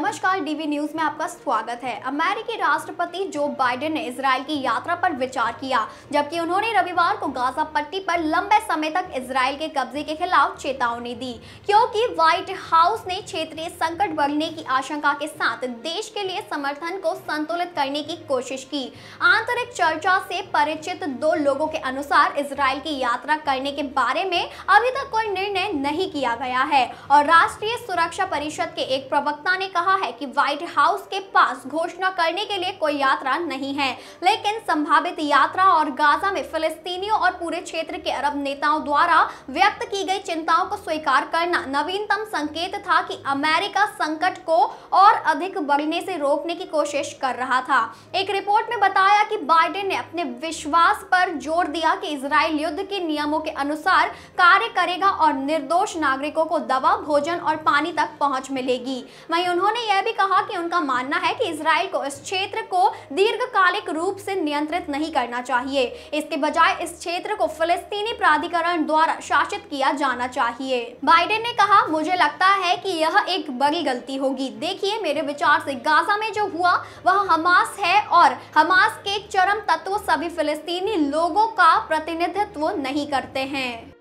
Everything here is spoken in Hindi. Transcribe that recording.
नमस्कार डीवी न्यूज़ में आपका स्वागत है। अमेरिकी राष्ट्रपति जो बाइडेन ने इसराइल की यात्रा पर विचार किया, जबकि उन्होंने रविवार को गाजा पट्टी पर लंबे समय तक इसराइल के कब्जे के खिलाफ चेतावनी दी, क्योंकि व्हाइट हाउस ने क्षेत्रीय संकट बढ़ने की आशंका के साथ देश के लिए समर्थन को संतुलित करने की कोशिश की। आंतरिक चर्चा से परिचित दो लोगों के अनुसार इसराइल की यात्रा करने के बारे में अभी तक कोई निर्णय नहीं किया गया है, और राष्ट्रीय सुरक्षा परिषद के एक प्रवक्ता ने कहा है कि व्हाइट हाउस के पास घोषणा करने के लिए कोई यात्रा नहीं है। लेकिन संभावित यात्रा और गाजा में फिलिस्तीनियों और पूरे क्षेत्र के अरब नेताओं द्वारा व्यक्त की गई चिंताओं को स्वीकार करना नवीनतम संकेत था कि अमेरिका संकट को और अधिक बढ़ने से रोकने की कोशिश कर रहा था। एक रिपोर्ट में बताया कि बाइडेन ने अपने विश्वास पर ज़ोर दिया कि इसराइल युद्ध के नियमों के अनुसार कार्य करेगा और निर्दोष नागरिकों को दवा, भोजन और पानी तक पहुँच मिलेगी। वहीं उन्होंने यह भी कहा कि उनका मानना है कि इसराइल को इस क्षेत्र को दीर्घकालिक रूप से नियंत्रित नहीं करना चाहिए। इसके बजाय इस क्षेत्र को फिलिस्तीनी प्राधिकरण द्वारा शासित किया जाना चाहिए। बाइडेन ने कहा, मुझे लगता है कि यह एक बड़ी गलती होगी। देखिए, मेरे विचार से गाजा में जो हुआ, वह हमास है और हमास के चरम तत्व सभी फिलिस्तीनी लोगों का प्रतिनिधित्व नहीं करते हैं।